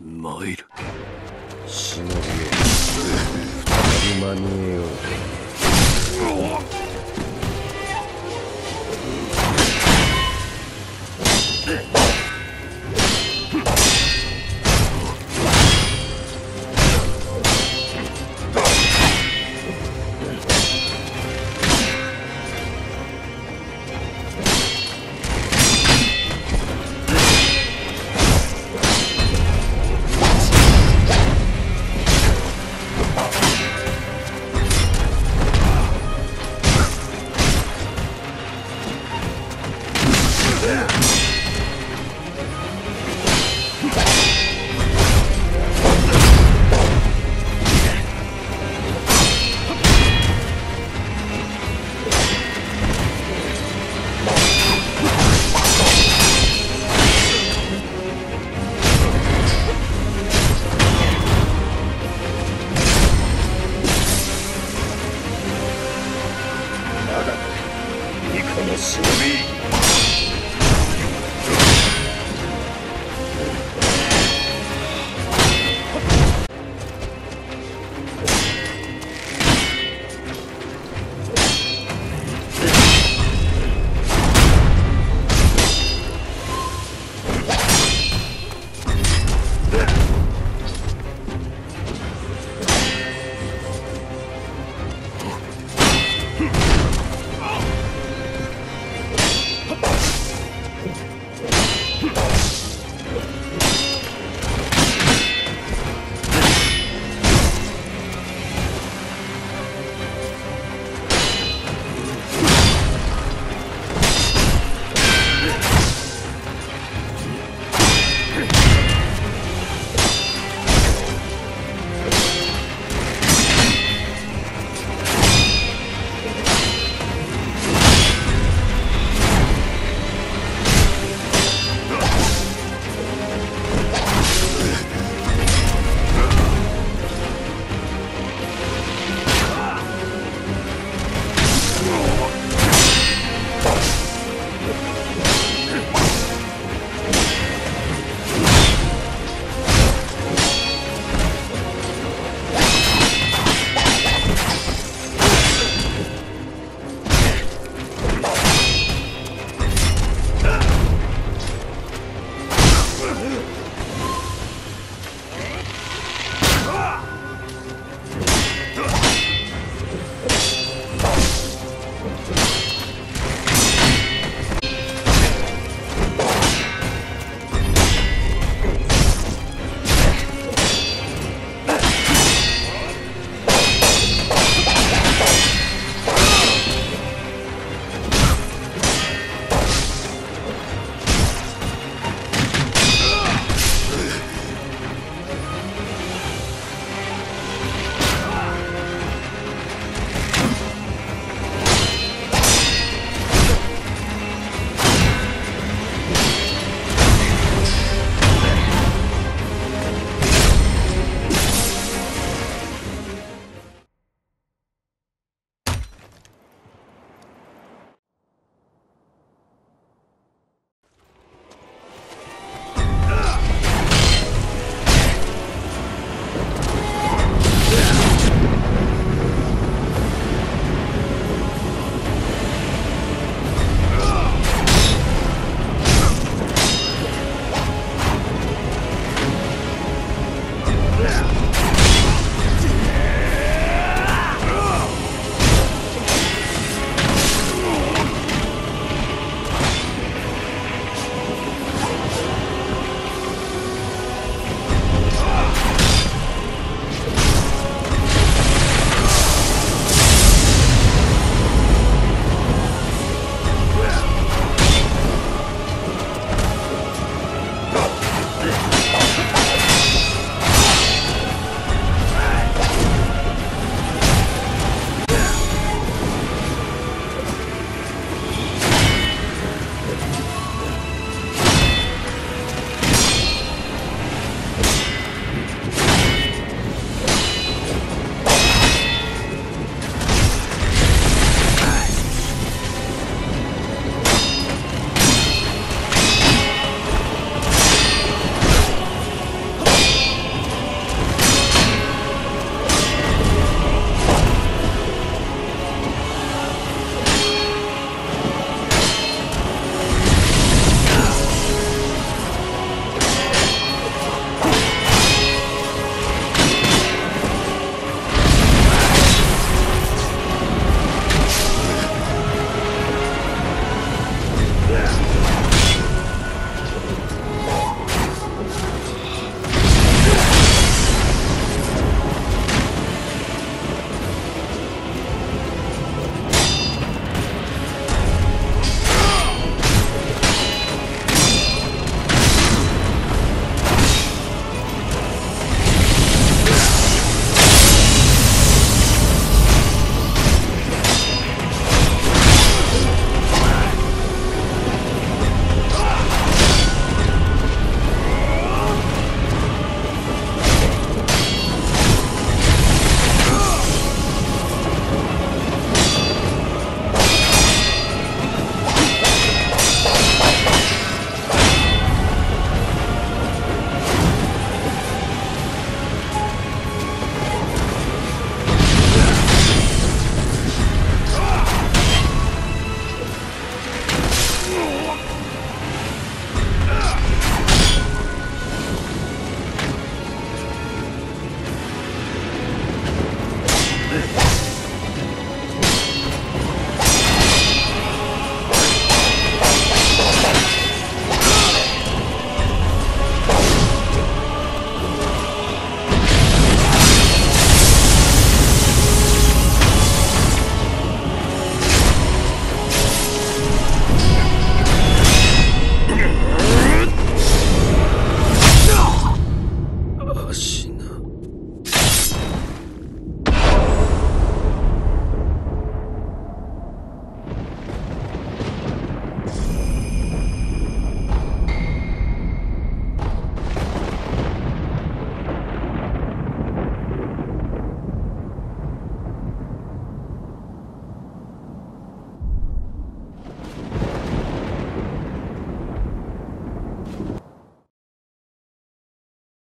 参る。忍びへ。再び間に合えよう me.